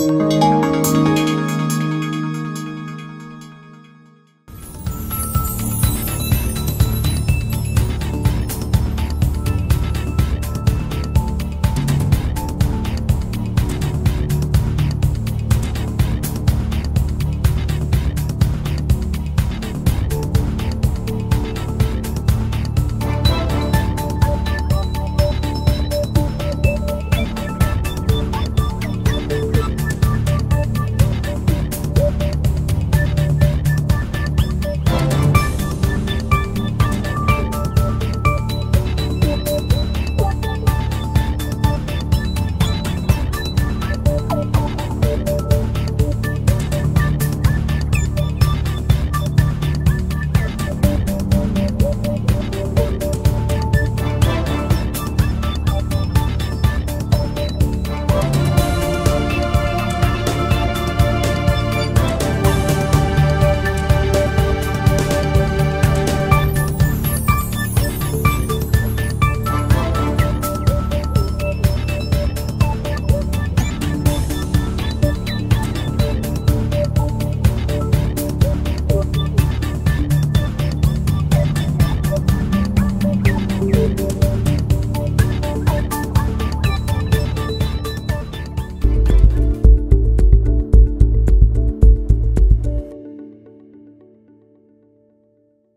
Música